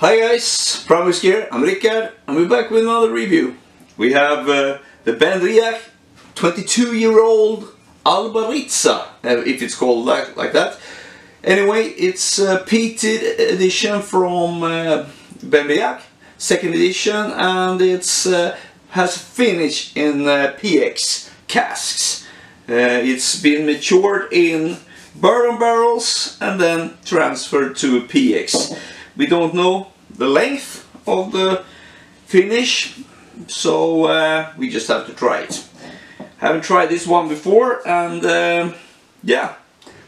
Hi guys, Primewhisky here, I'm Rickard and we're back with another review. We have uh, the BenRiach 22 year old Albariza, uh, if it's called like, like that. Anyway, it's a peated edition from uh, BenRiach, second edition, and it's uh, has finish in uh, PX casks. Uh, it's been matured in bourbon barrels and then transferred to PX. We don't know the length of the finish, so uh, we just have to try it. Haven't tried this one before, and uh, yeah,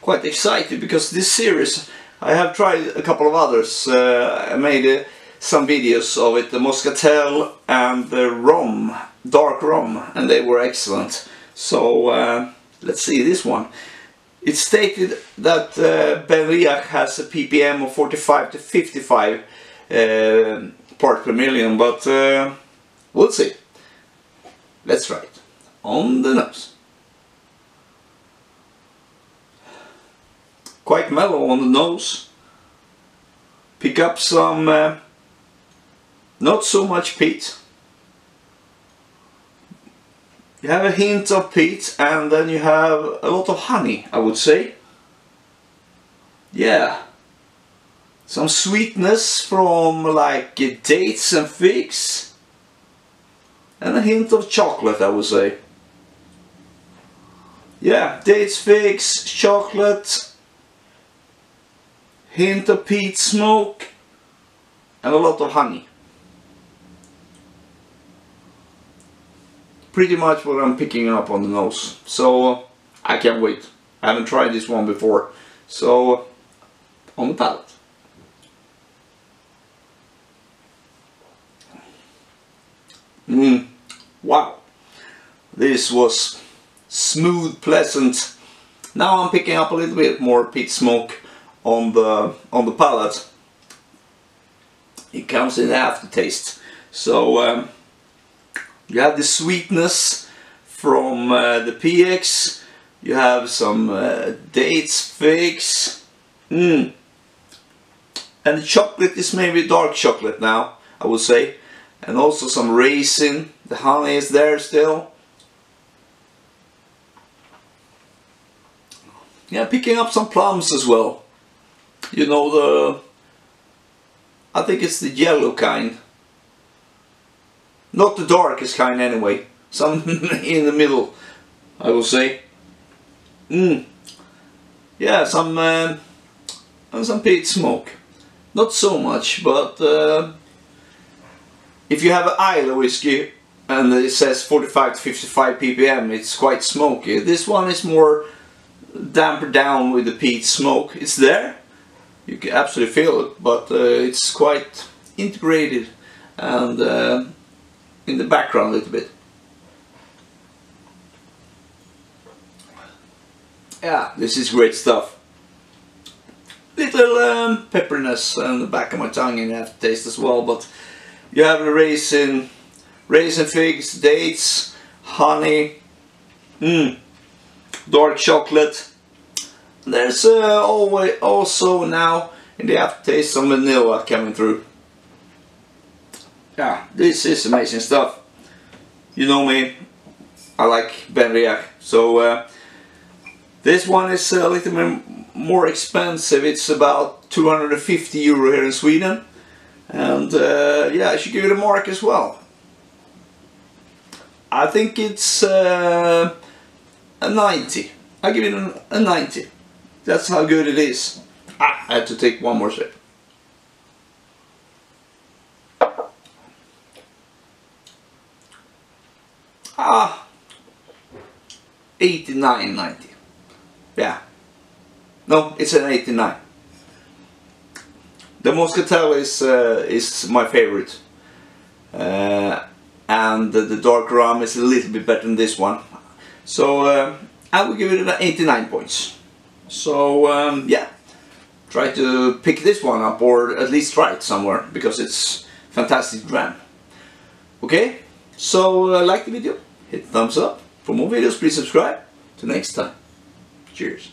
quite excited because this series, I have tried a couple of others. Uh, I made uh, some videos of it, the Moscatel and the rum, dark rum, and they were excellent. So uh, let's see this one. It's stated that uh, BenRiach has a ppm of 45 to 55 uh, parts per million, but uh, we'll see. Let's try it. On the nose. Quite mellow on the nose. Pick up some, uh, not so much peat. You have a hint of peat and then you have a lot of honey, I would say. Yeah. Some sweetness from like dates and figs. And a hint of chocolate, I would say. Yeah, dates, figs, chocolate. Hint of peat smoke. And a lot of honey. Pretty much what I'm picking up on the nose. So I can't wait. I haven't tried this one before. So on the palate. Mmm, wow. This was smooth, pleasant. Now I'm picking up a little bit more peat smoke on the on the palate. It comes in the aftertaste. So um, you have the sweetness from uh, the PX. You have some uh, dates, figs. Mm. And the chocolate is maybe dark chocolate now, I would say. And also some raisin. The honey is there still. Yeah, picking up some plums as well. You know the... I think it's the yellow kind. Not the darkest kind anyway. Some in the middle, I will say. Mm. Yeah, some uh, some peat smoke. Not so much, but uh, if you have an Islay whiskey and it says 45 to 55 ppm, it's quite smoky. This one is more damper down with the peat smoke. It's there, you can absolutely feel it, but uh, it's quite integrated and uh, in the background a little bit. Yeah, this is great stuff. Little um, pepperiness on the back of my tongue in aftertaste as well, but you have the raisin, raisin figs, dates, honey, mm, dark chocolate. There's uh, always also now in the aftertaste some vanilla coming through yeah, this is amazing stuff. You know me, I like BenRiach. So uh, this one is a little bit more expensive. It's about 250 euro here in Sweden. And uh, yeah, I should give it a mark as well. I think it's uh, a 90. I give it a 90. That's how good it is. Ah, I had to take one more sip. Ah, 89, 90. Yeah. No, it's an 89. The Moscatel is uh, is my favorite. Uh, and the, the, dark rum is a little bit better than this one. So uh, I will give it an 89 points. So um, yeah, try to pick this one up or at least try it somewhere because it's fantastic dram. Okay, so uh, like the video, hit thumbs up. For more videos, please subscribe. Till next time, cheers.